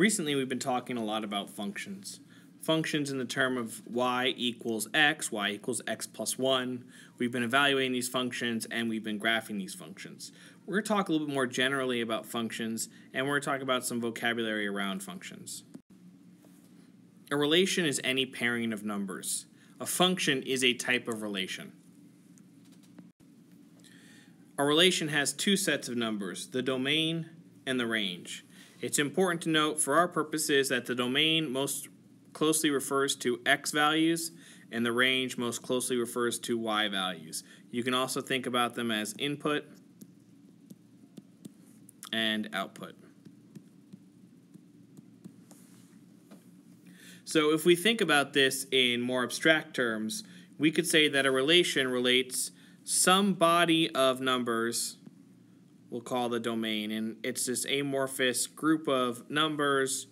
Recently, we've been talking a lot about functions. Functions in the term of y equals x, y equals x plus 1. We've been evaluating these functions and we've been graphing these functions. We're going to talk a little bit more generally about functions and we're going to talk about some vocabulary around functions. A relation is any pairing of numbers. A function is a type of relation. A relation has two sets of numbers, the domain and the range. It's important to note for our purposes that the domain most closely refers to x values and the range most closely refers to y values. You can also think about them as input and output. So if we think about this in more abstract terms, we could say that a relation relates some body of numbers we'll call the domain. And it's this amorphous group of numbers,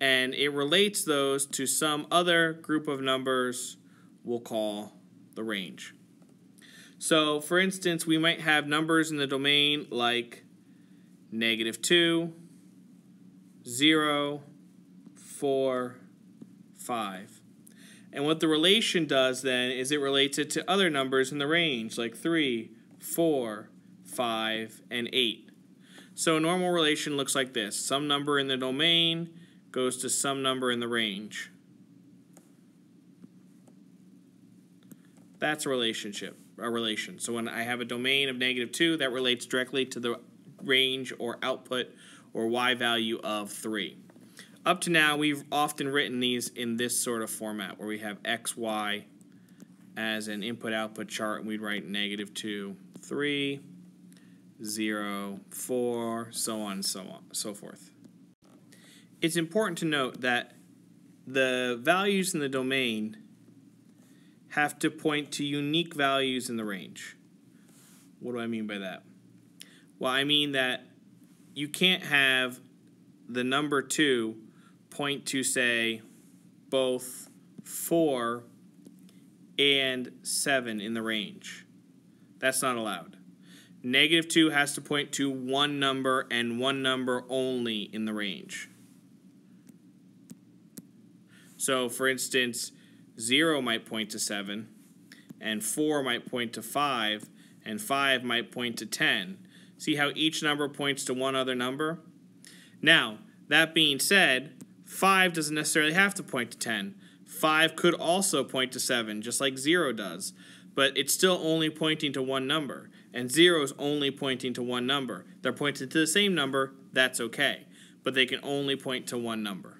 and it relates those to some other group of numbers we'll call the range. So, for instance, we might have numbers in the domain like negative 2, 0, 4, 5. And what the relation does then is it relates it to other numbers in the range like 3, 4, 5, and 8. So a normal relation looks like this. Some number in the domain goes to some number in the range. That's a relationship, a relation. So when I have a domain of negative 2, that relates directly to the range or output or y value of 3. Up to now, we've often written these in this sort of format where we have x, y as an input-output chart, and we'd write negative 2, 3, 0, 4, so on, so on, so forth. It's important to note that the values in the domain have to point to unique values in the range. What do I mean by that? Well, I mean that you can't have the number 2 point to, say, both 4 and 7 in the range. That's not allowed. Negative 2 has to point to one number and one number only in the range. So, for instance, 0 might point to 7, and 4 might point to 5, and 5 might point to 10. See how each number points to one other number? Now, that being said, 5 doesn't necessarily have to point to 10. 5 could also point to 7, just like 0 does, but it's still only pointing to one number and 0 is only pointing to one number. They're pointing to the same number, that's okay, but they can only point to one number.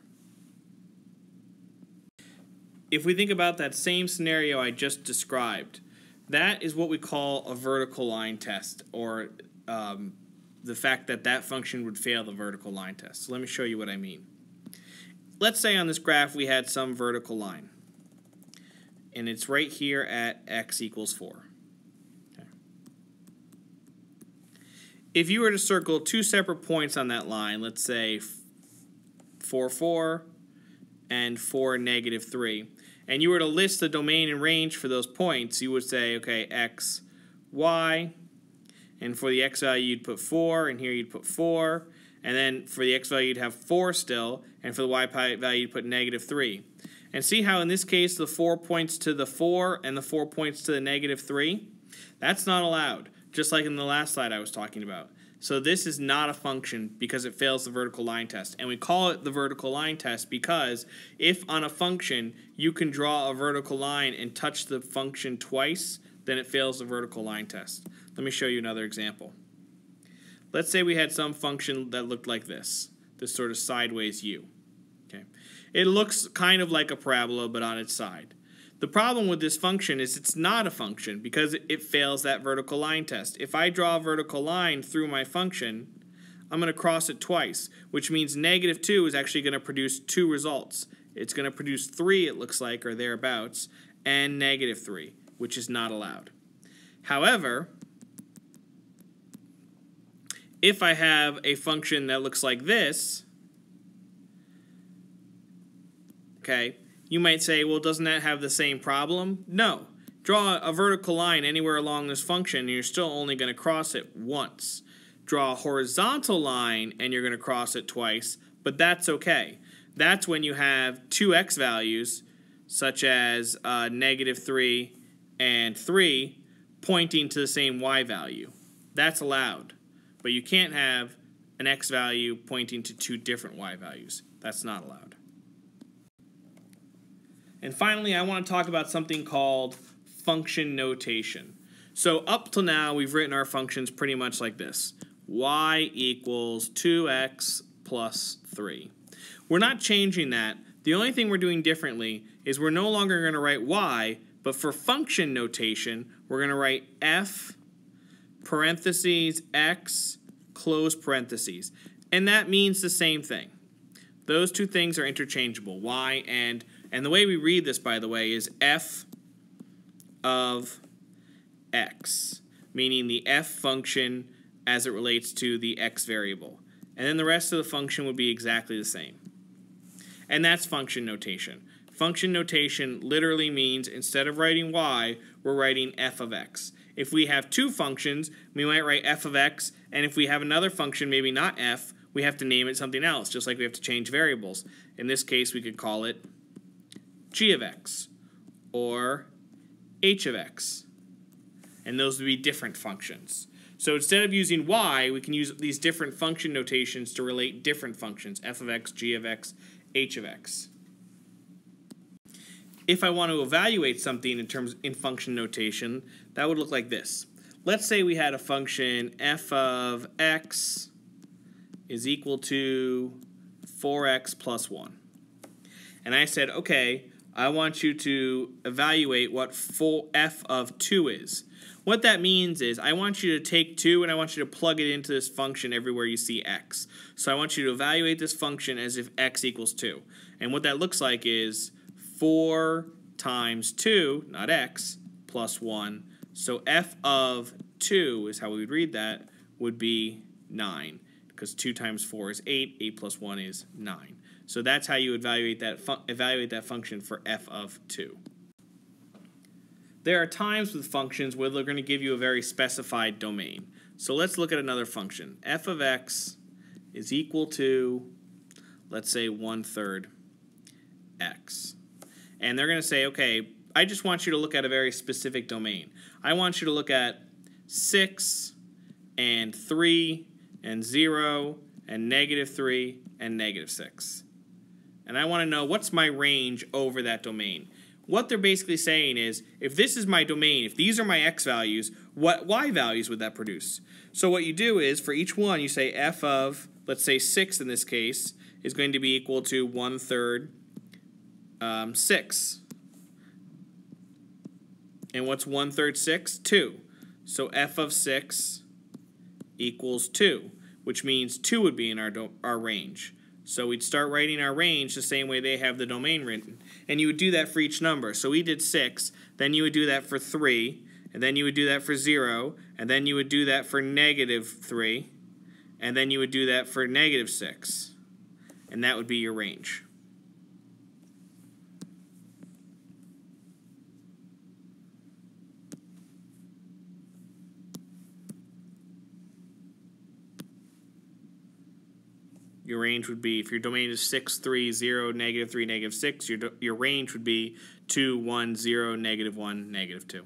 If we think about that same scenario I just described, that is what we call a vertical line test, or um, the fact that that function would fail the vertical line test. So let me show you what I mean. Let's say on this graph we had some vertical line, and it's right here at x equals 4. If you were to circle two separate points on that line, let's say 4, 4 and 4, negative 3, and you were to list the domain and range for those points, you would say, okay, x, y, and for the x value you'd put 4, and here you'd put 4, and then for the x value you'd have 4 still, and for the y value you'd put negative 3. And see how in this case the 4 points to the 4 and the 4 points to the negative 3? That's not allowed just like in the last slide I was talking about. So this is not a function because it fails the vertical line test. And we call it the vertical line test because if on a function you can draw a vertical line and touch the function twice, then it fails the vertical line test. Let me show you another example. Let's say we had some function that looked like this, this sort of sideways u. Okay, It looks kind of like a parabola but on its side. The problem with this function is it's not a function because it fails that vertical line test. If I draw a vertical line through my function, I'm going to cross it twice, which means negative 2 is actually going to produce two results. It's going to produce 3, it looks like, or thereabouts, and negative 3, which is not allowed. However, if I have a function that looks like this, okay, you might say, well, doesn't that have the same problem? No. Draw a vertical line anywhere along this function, and you're still only going to cross it once. draw a horizontal line and you're going to cross it twice, but that's okay. That's when you have two x values, such as uh, negative 3 and 3, pointing to the same y value. That's allowed. But you can't have an x value pointing to two different y values. That's not allowed. And finally, I want to talk about something called function notation. So up till now, we've written our functions pretty much like this. y equals 2x plus 3. We're not changing that. The only thing we're doing differently is we're no longer going to write y, but for function notation, we're going to write f parentheses x close parentheses. And that means the same thing. Those two things are interchangeable, y and, and the way we read this, by the way, is f of x, meaning the f function as it relates to the x variable. And then the rest of the function would be exactly the same. And that's function notation. Function notation literally means instead of writing y, we're writing f of x. If we have two functions, we might write f of x, and if we have another function, maybe not f, we have to name it something else, just like we have to change variables. In this case, we could call it g of x, or h of x. And those would be different functions. So instead of using y, we can use these different function notations to relate different functions, f of x, g of x, h of x. If I want to evaluate something in terms in function notation, that would look like this. Let's say we had a function f of x is equal to 4x plus 1. And I said, okay, I want you to evaluate what full f of 2 is. What that means is I want you to take 2 and I want you to plug it into this function everywhere you see x. So I want you to evaluate this function as if x equals 2. And what that looks like is 4 times 2, not x, plus 1. So f of 2 is how we would read that, would be 9. Because 2 times 4 is 8, 8 plus 1 is 9. So that's how you evaluate that, evaluate that function for f of 2. There are times with functions where they're going to give you a very specified domain. So let's look at another function. f of x is equal to, let's say, 1 third x and they're going to say, okay, I just want you to look at a very specific domain. I want you to look at 6 and 3 and 0 and negative 3 and negative 6. And I want to know what's my range over that domain. What they're basically saying is, if this is my domain, if these are my x values, what y values would that produce? So what you do is, for each one, you say f of, let's say 6 in this case, is going to be equal to 1 third um, 6. And what's 1 third 6? 2. So f of 6 equals 2, which means 2 would be in our, our range. So we'd start writing our range the same way they have the domain written. And you would do that for each number. So we did 6, then you would do that for 3, and then you would do that for 0, and then you would do that for negative 3, and then you would do that for negative 6. And that would be your range. Your range would be if your domain is 6, 3, 0, negative 3, negative 6, your, your range would be 2, 1, 0, negative 1, negative 2.